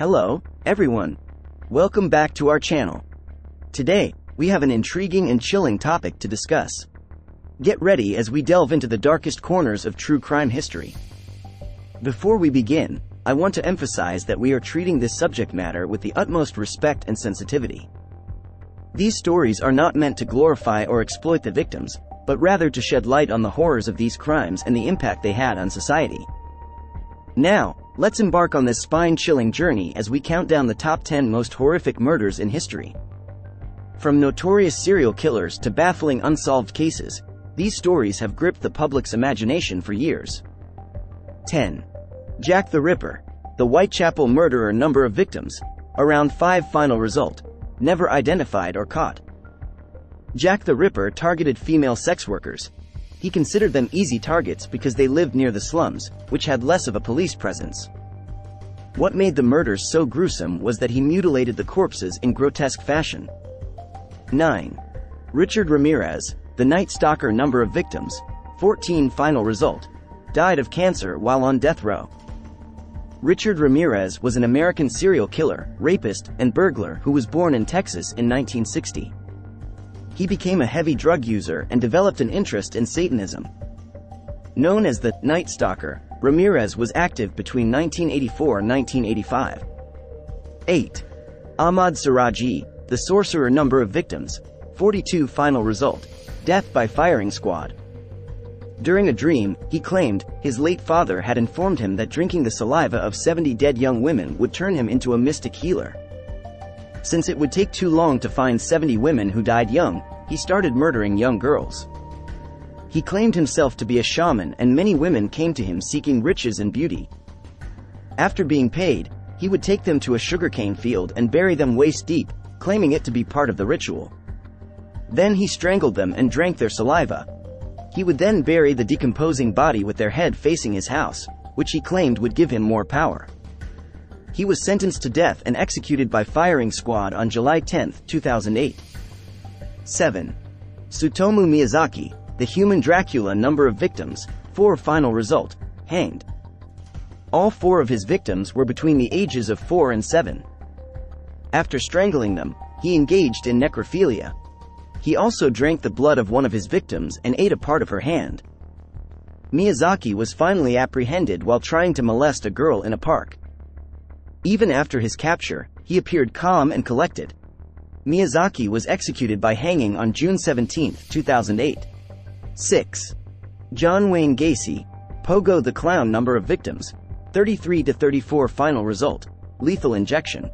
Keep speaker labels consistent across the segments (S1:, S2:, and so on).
S1: Hello, everyone. Welcome back to our channel. Today, we have an intriguing and chilling topic to discuss. Get ready as we delve into the darkest corners of true crime history. Before we begin, I want to emphasize that we are treating this subject matter with the utmost respect and sensitivity. These stories are not meant to glorify or exploit the victims, but rather to shed light on the horrors of these crimes and the impact they had on society. Now, let's embark on this spine-chilling journey as we count down the top 10 most horrific murders in history. From notorious serial killers to baffling unsolved cases, these stories have gripped the public's imagination for years. 10. Jack the Ripper. The Whitechapel murderer number of victims. Around 5 final result. Never identified or caught. Jack the Ripper targeted female sex workers. He considered them easy targets because they lived near the slums, which had less of a police presence. What made the murders so gruesome was that he mutilated the corpses in grotesque fashion. 9. Richard Ramirez, the Night Stalker number of victims, 14 final result, died of cancer while on death row. Richard Ramirez was an American serial killer, rapist, and burglar who was born in Texas in 1960. He became a heavy drug user and developed an interest in Satanism. Known as the Night Stalker, Ramirez was active between 1984 and 1985. 8. Ahmad Suradji, the sorcerer number of victims, 42 final result, death by firing squad. During a dream, he claimed, his late father had informed him that drinking the saliva of 70 dead young women would turn him into a mystic healer. Since it would take too long to find 70 women who died young, he started murdering young girls. He claimed himself to be a shaman and many women came to him seeking riches and beauty. After being paid, he would take them to a sugarcane field and bury them waist deep, claiming it to be part of the ritual. Then he strangled them and drank their saliva, he would then bury the decomposing body with their head facing his house, which he claimed would give him more power. He was sentenced to death and executed by firing squad on July 10, 2008. 7. Tsutomu Miyazaki, the human Dracula number of victims, 4 final result, hanged. All four of his victims were between the ages of 4 and 7. After strangling them, he engaged in necrophilia, he also drank the blood of one of his victims and ate a part of her hand. Miyazaki was finally apprehended while trying to molest a girl in a park. Even after his capture, he appeared calm and collected. Miyazaki was executed by hanging on June 17, 2008. 6. John Wayne Gacy, Pogo the Clown number of victims, 33 to 34 final result, lethal injection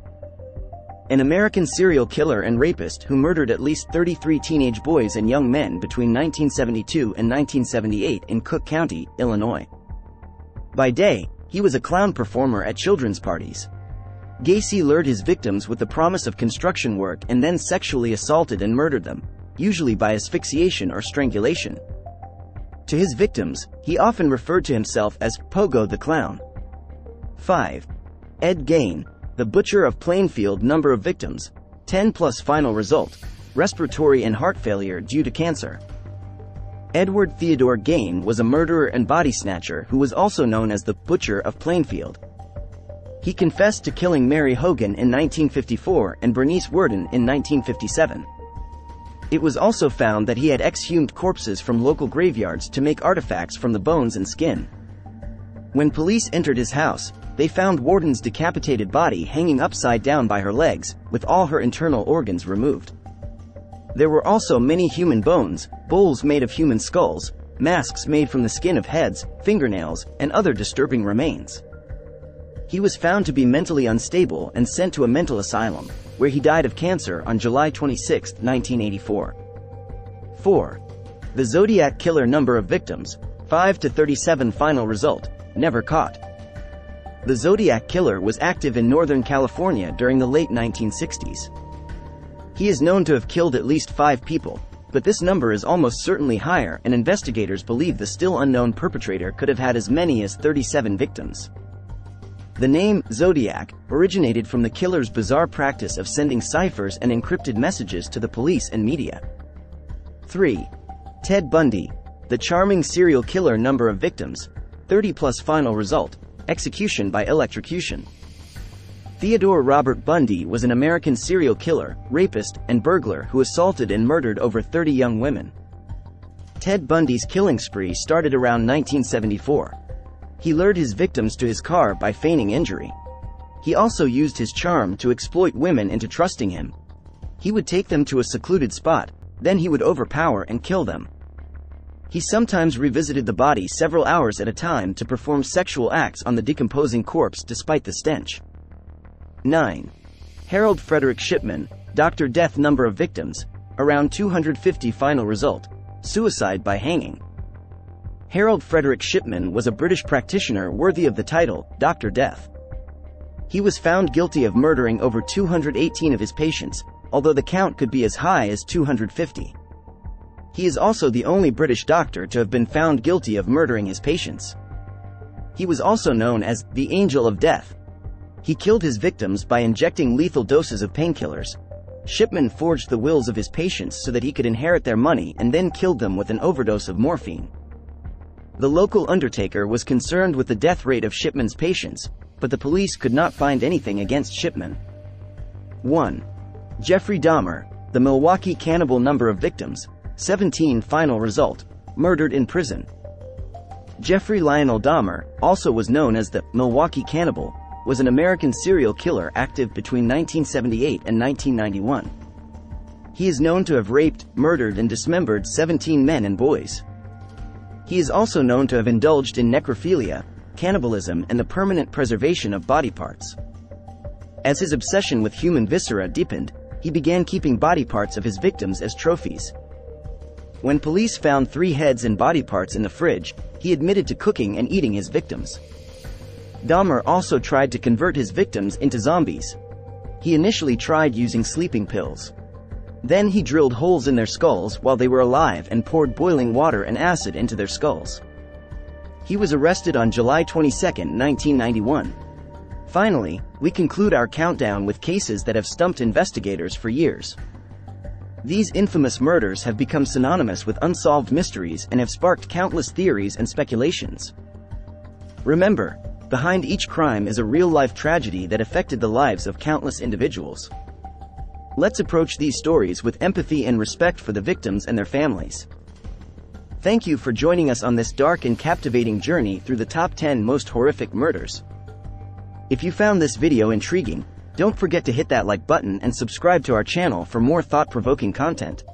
S1: an American serial killer and rapist who murdered at least 33 teenage boys and young men between 1972 and 1978 in Cook County, Illinois. By day, he was a clown performer at children's parties. Gacy lured his victims with the promise of construction work and then sexually assaulted and murdered them, usually by asphyxiation or strangulation. To his victims, he often referred to himself as Pogo the Clown. 5. Ed Gein, the Butcher of Plainfield number of victims, 10 plus final result, respiratory and heart failure due to cancer. Edward Theodore Gein was a murderer and body snatcher who was also known as the Butcher of Plainfield. He confessed to killing Mary Hogan in 1954 and Bernice Worden in 1957. It was also found that he had exhumed corpses from local graveyards to make artifacts from the bones and skin. When police entered his house, they found Worden's decapitated body hanging upside down by her legs, with all her internal organs removed. There were also many human bones, bowls made of human skulls, masks made from the skin of heads, fingernails, and other disturbing remains. He was found to be mentally unstable and sent to a mental asylum, where he died of cancer on July 26, 1984. 4. The Zodiac Killer number of victims, 5 to 37 final result, never caught. The Zodiac Killer was active in Northern California during the late 1960s. He is known to have killed at least five people, but this number is almost certainly higher and investigators believe the still unknown perpetrator could have had as many as 37 victims. The name, Zodiac, originated from the killer's bizarre practice of sending ciphers and encrypted messages to the police and media. 3. Ted Bundy, the charming serial killer number of victims, 30 plus final result, execution by electrocution. Theodore Robert Bundy was an American serial killer, rapist, and burglar who assaulted and murdered over 30 young women. Ted Bundy's killing spree started around 1974. He lured his victims to his car by feigning injury. He also used his charm to exploit women into trusting him. He would take them to a secluded spot, then he would overpower and kill them. He sometimes revisited the body several hours at a time to perform sexual acts on the decomposing corpse despite the stench. 9. Harold Frederick Shipman, Dr. Death Number of Victims, around 250 Final result, suicide by hanging. Harold Frederick Shipman was a British practitioner worthy of the title, Dr. Death. He was found guilty of murdering over 218 of his patients, although the count could be as high as 250. He is also the only British doctor to have been found guilty of murdering his patients. He was also known as the Angel of Death, he killed his victims by injecting lethal doses of painkillers. Shipman forged the wills of his patients so that he could inherit their money and then killed them with an overdose of morphine. The local undertaker was concerned with the death rate of Shipman's patients, but the police could not find anything against Shipman. 1. Jeffrey Dahmer, the Milwaukee cannibal number of victims, 17 final result, murdered in prison. Jeffrey Lionel Dahmer, also was known as the Milwaukee Cannibal, was an American serial killer active between 1978 and 1991. He is known to have raped, murdered and dismembered 17 men and boys. He is also known to have indulged in necrophilia, cannibalism and the permanent preservation of body parts. As his obsession with human viscera deepened, he began keeping body parts of his victims as trophies. When police found three heads and body parts in the fridge, he admitted to cooking and eating his victims. Dahmer also tried to convert his victims into zombies. He initially tried using sleeping pills. Then he drilled holes in their skulls while they were alive and poured boiling water and acid into their skulls. He was arrested on July 22, 1991. Finally, we conclude our countdown with cases that have stumped investigators for years. These infamous murders have become synonymous with unsolved mysteries and have sparked countless theories and speculations. Remember, Behind each crime is a real-life tragedy that affected the lives of countless individuals. Let's approach these stories with empathy and respect for the victims and their families. Thank you for joining us on this dark and captivating journey through the top 10 most horrific murders. If you found this video intriguing, don't forget to hit that like button and subscribe to our channel for more thought-provoking content.